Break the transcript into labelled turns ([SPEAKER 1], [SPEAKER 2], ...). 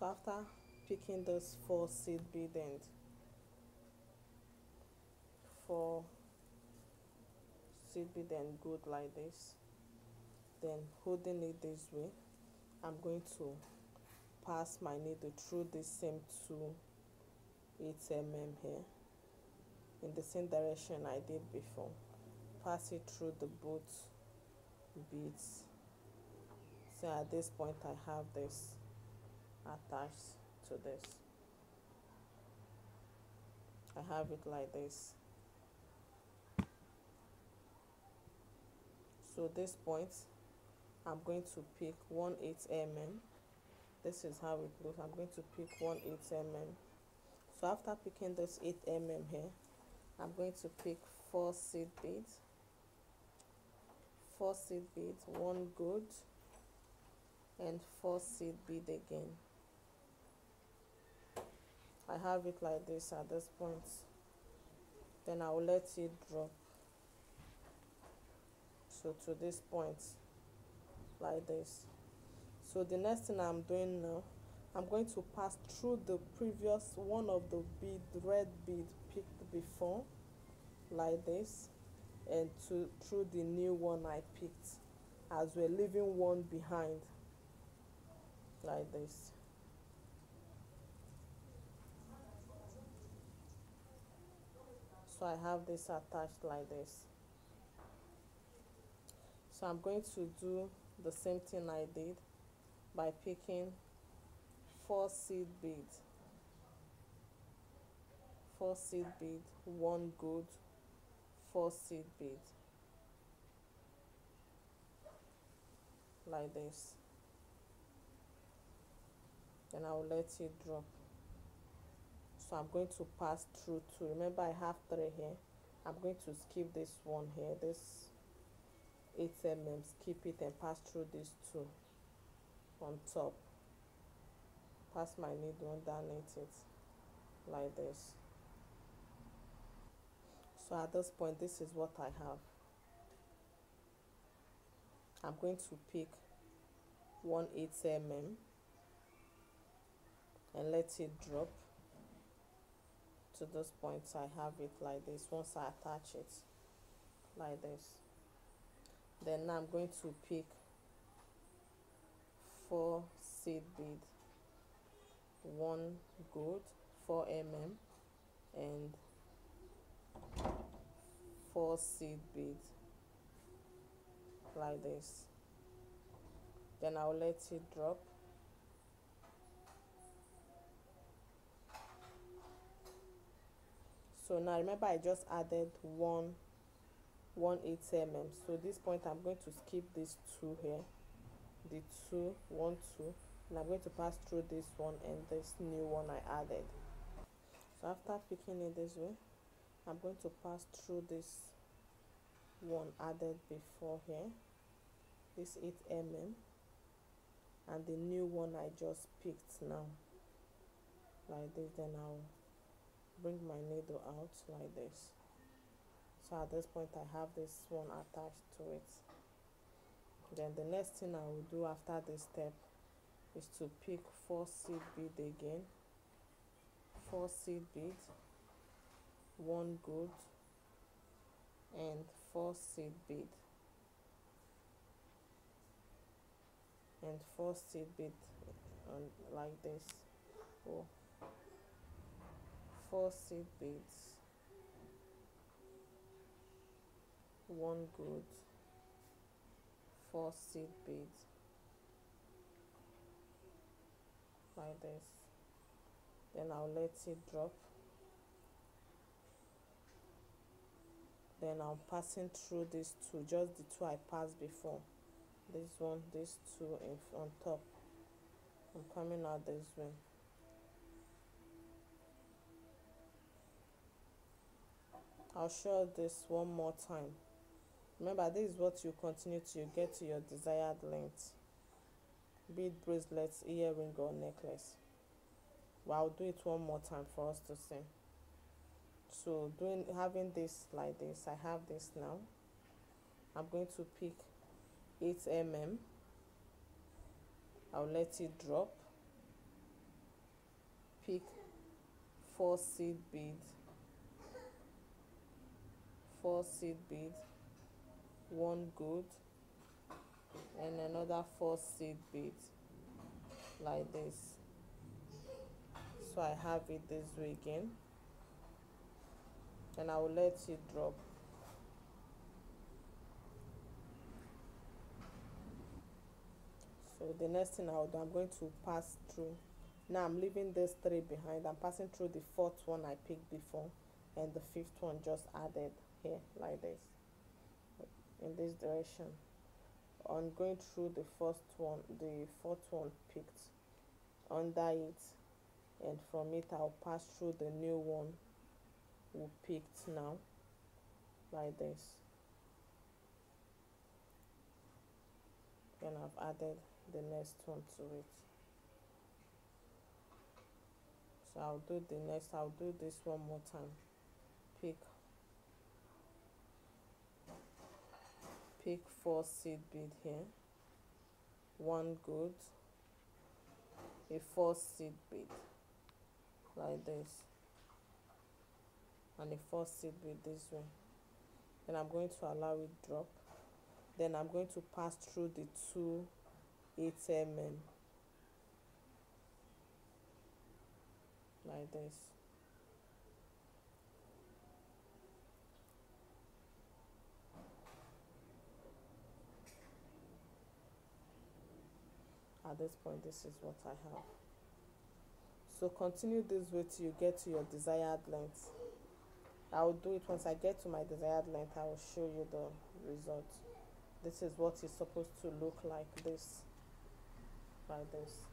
[SPEAKER 1] so after picking those four seed bead and four seed bead and good like this. Then holding it this way I'm going to pass my needle through this same two 8 mm here. In the same direction I did before. Pass it through the both beads. So at this point I have this attached to this. I have it like this. So this point I'm going to pick 1 8 mm this is how it looks. I'm going to pick 1 8 mm so after picking this 8 mm here I'm going to pick 4 seed beads. 4 seed beads one good and 4 seed bead again I have it like this at this point. Then I will let it drop. So to this point like this. So the next thing I'm doing now I'm going to pass through the previous one of the bead red bead picked before like this and to through the new one I picked as we're leaving one behind like this so I have this attached like this. So I'm going to do the same thing I did by picking four seed beads four seed bead one good four seed bead like this. Then I will let it drop so I'm going to pass through two. Remember I have three here. I'm going to skip this one here this 8 mm skip it and pass through these two on top. Pass my needle underneath it like this. So at this point this is what I have. I'm going to pick one 8 mm and let it drop to this point I have it like this. Once I attach it like this then I'm going to pick four seed bead one good 4 mm and four seed bead like this. Then I'll let it drop so now remember I just added one one 8 mm so this point I'm going to skip these two here. The two one two. And I'm going to pass through this one and this new one I added. So after picking it this way I'm going to pass through this one added before here. This 8 mm and the new one I just picked now. Like this then I'll bring my needle out like this. So at this point I have this one attached to it. Then the next thing I will do after this step is to pick four seed bead again. Four seed bead one good and four seed bead. And four seed bead on like this. Four four seed beads one good. Four seed beads like this. Then I'll let it drop. Then I'm passing through these two just the two I passed before. This one this two in on top. I'm coming out this way I'll show this one more time. Remember this is what you continue to get to your desired length. Bead bracelets earring or necklace. Well, I'll do it one more time for us to see. So doing having this like this I have this now. I'm going to pick 8 mm I'll let it drop. Pick four seed bead four seed beads one good and another four seed beads like this. So I have it this way again. And I will let it drop. So the next thing I'll do I'm going to pass through. Now I'm leaving this three behind. I'm passing through the fourth one I picked before and the fifth one just added here like this in this direction. On going through the first one the fourth one picked under it and from it I'll pass through the new one we picked now like this. And I've added the next one to it. So I'll do the next I'll do this one more time. Pick pick four seed bead here. One good. A four seed bead like this. And a four seed bead this way. Then I'm going to allow it drop. Then I'm going to pass through the two 8 mm like this at this point this is what I have. So continue this way till you get to your desired length. I will do it once I get to my desired length I will show you the result. This is what it's supposed to look like this like this